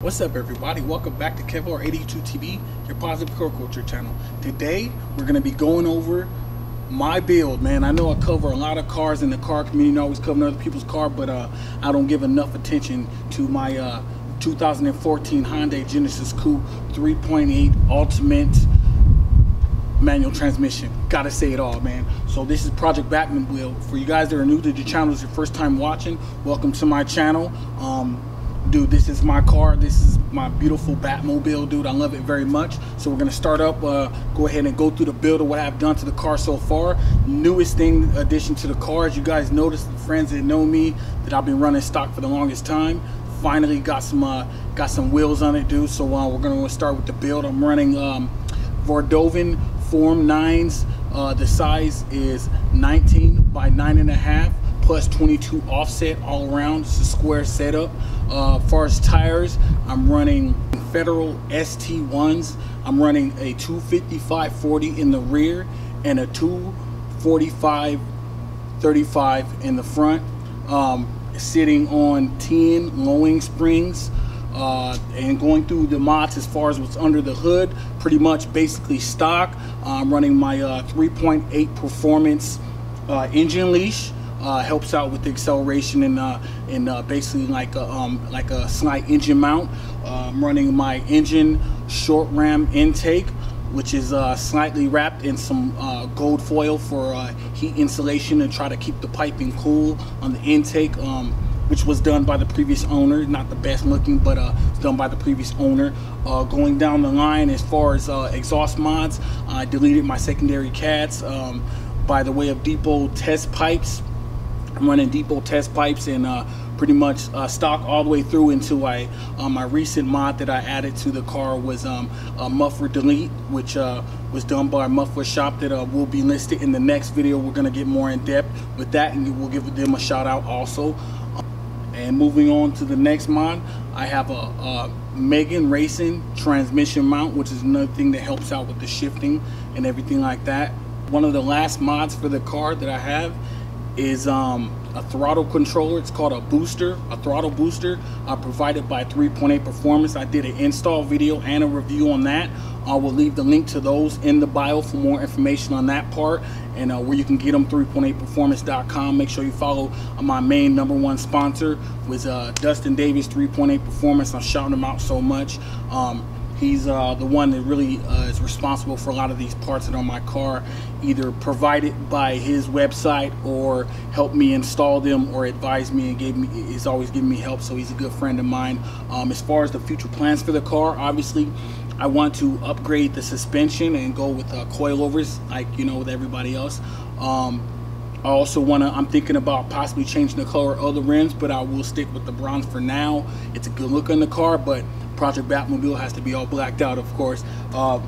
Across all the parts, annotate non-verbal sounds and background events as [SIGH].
What's up, everybody? Welcome back to Kevlarr82 TV, your positive car culture channel. Today, we're going to be going over my build, man. I know I cover a lot of cars in the car community, always cover other people's car, but uh, I don't give enough attention to my uh, 2014 Hyundai Genesis Coupe 3.8 Ultimate manual transmission. Gotta say it all, man. So this is Project Batmobile. For you guys that are new to the channel, is your first time watching, welcome to my channel. Um, dude this is my car. This is my beautiful batmobile dude. I love it very much. So we're gonna start up uh, go ahead and go through the build of what i've done to the car so far. Newest thing addition to the car as you guys noticed friends that know me that i've been running stock for the longest time finally got some uh, got some wheels on it dude. So uh, we're gonna start with the build. I'm running um, Vordovan form nines uh, the size is 19 by nine and a half plus 22 offset all around. It's a square setup. Uh, far as tires, I'm running Federal ST1s. I'm running a 255 40 in the rear and a 245 35 in the front. Um, sitting on Tein lowing springs. Uh, and going through the mods as far as what's under the hood, pretty much basically stock. I'm running my uh, 3.8 performance uh, engine leash uh, helps out with the acceleration and uh, and uh, basically like a, um, like a slight engine mount. Uh, I'm running my Injen short ram intake, which is uh, slightly wrapped in some uh, gold foil for heat insulation and try to keep the piping cool on the intake. Um, which was done by the previous owner, not the best looking, but uh, done by the previous owner. Uh, going down the line as far as uh, exhaust mods, I deleted my secondary cats um, by the way of depot test pipes Running depot test pipes and uh, pretty much uh, stock all the way through until I uh, my recent mod that I added to the car was um, a muffler delete which uh, was done by a muffler shop that uh, will be listed in the next video. We're gonna get more in depth with that and we'll give them a shout out also. And moving on to the next mod I have a, a Megan Racing transmission mount which is another thing that helps out with the shifting and everything like that. One of the last mods for the car that I have is um, a throttle controller. It's called a booster, a throttle booster uh, provided by 3.8 Performance. I did an install video and a review on that. I will leave the link to those in the bio for more information on that part and uh, where you can get them 3.8performance.com. Make sure you follow uh, my main number one sponsor was uh, Dustin Davis 3.8 Performance. I'm shouting them out so much. Um, He's uh, the one that really uh, is responsible for a lot of these parts that are on my car, either provided by his website or helped me install them or advised me and gave me, is always giving me help. So he's a good friend of mine. Um, as far as the future plans for the car, obviously, I want to upgrade the suspension and go with uh, coilovers, like you know, with everybody else. Um, I also want to, I'm thinking about possibly changing the color of the rims, but I will stick with the bronze for now. It's a good look on the car, but Project Batmobile has to be all blacked out, of course. Uh,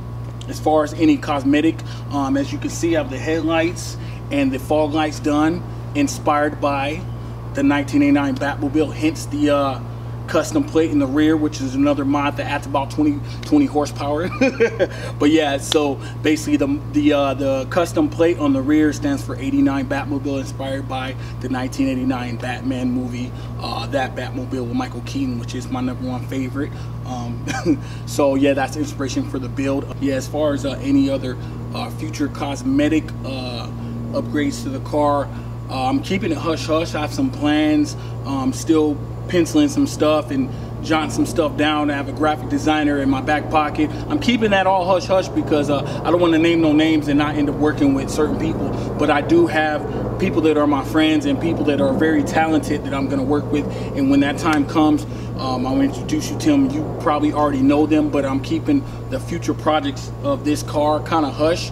as far as any cosmetic, um, as you can see, I have the headlights and the fog lights done, inspired by the 1989 Batmobile, hence the uh, custom plate in the rear, which is another mod that adds about 20, 20 horsepower. [LAUGHS] but yeah, so basically the the uh, the custom plate on the rear stands for 89 Batmobile, inspired by the 1989 Batman movie, uh, that Batmobile with Michael Keaton, which is my number one favorite. Um, [LAUGHS] so yeah, that's inspiration for the build. Yeah, as far as uh, any other uh, future cosmetic uh, upgrades to the car, uh, I'm keeping it hush hush. I have some plans. Um, still penciling some stuff and jotting some stuff down. I have a graphic designer in my back pocket. I'm keeping that all hush hush because uh, I don't want to name no names and not end up working with certain people. But I do have people that are my friends and people that are very talented that I'm going to work with. And when that time comes, um, to introduce you to them. You probably already know them, but I'm keeping the future projects of this car kind of hush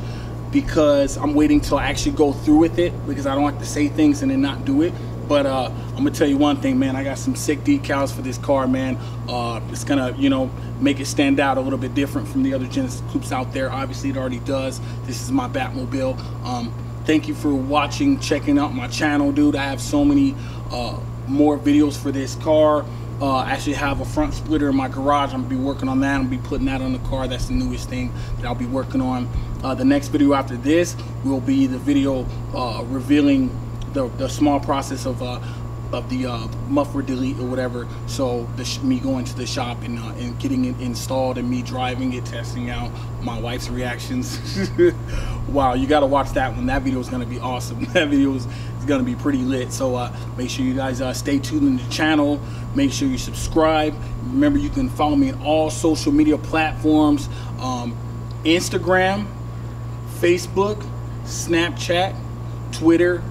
because I'm waiting till I actually go through with it because I don't like to say things and then not do it. But uh, I'm gonna tell you one thing, man. I got some sick decals for this car, man. Uh, it's gonna, you know, make it stand out a little bit different from the other Genesis coupes out there. Obviously, it already does. This is my Batmobile. Um, thank you for watching, checking out my channel, dude. I have so many uh, more videos for this car. Uh, I actually have a front splitter in my garage. I'm gonna be working on that. I'm gonna be putting that on the car. That's the newest thing that I'll be working on. Uh, the next video after this will be the video uh, revealing the, the small process of uh, of the uh, muffler delete or whatever. So me going to the shop and uh, and getting it installed and me driving it, testing out my wife's reactions. [LAUGHS] wow, you got to watch that one. That video is gonna be awesome. [LAUGHS] That video is, is gonna be pretty lit. So uh, make sure you guys uh, stay tuned in the channel. Make sure you subscribe. Remember, you can follow me on all social media platforms: um, Instagram, Facebook, Snapchat, Twitter,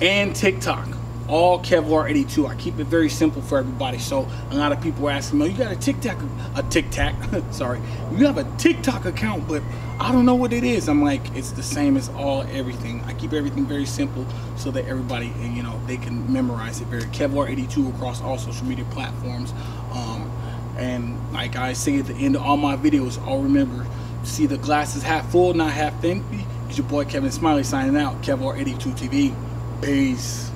and TikTok. All Kevlarr 82. I keep it very simple for everybody. So a lot of people are asking me, oh, you got a TikTok, a TikTok, [LAUGHS] sorry, you have a TikTok account, but I don't know what it is. I'm like, it's the same as all everything. I keep everything very simple so that everybody, and you know, they can memorize it. Very Kevlarr 82 across all social media platforms. Um, and like I say at the end of all my videos, I'll remember, see the glasses half full, not half empty. It's your boy Kevin Smiley signing out. Kevlarr 82 TV. Peace.